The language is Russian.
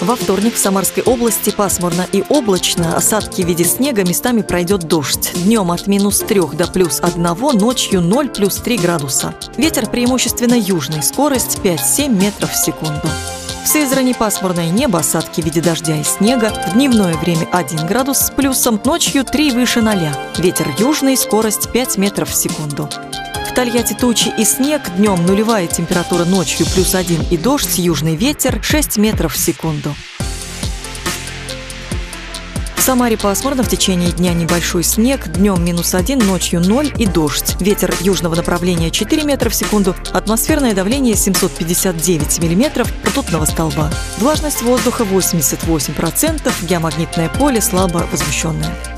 Во вторник в Самарской области пасмурно и облачно. Осадки в виде снега местами пройдет дождь. Днем от минус 3 до плюс 1, ночью 0 плюс 3 градуса. Ветер преимущественно южный, скорость 5-7 метров в секунду. В Сызрани пасмурное небо, осадки в виде дождя и снега. В дневное время 1 градус с плюсом, ночью 3 выше 0. Ветер южный, скорость 5 метров в секунду. В Тольятти тучи и снег, днем нулевая температура ночью плюс 1 и дождь, южный ветер 6 метров в секунду. Самаре пасмурно, в течение дня небольшой снег, днем минус один, ночью ноль и дождь. Ветер южного направления 4 метра в секунду, атмосферное давление 759 миллиметров ртутного столба. Влажность воздуха 88%, геомагнитное поле слабо возмущенное.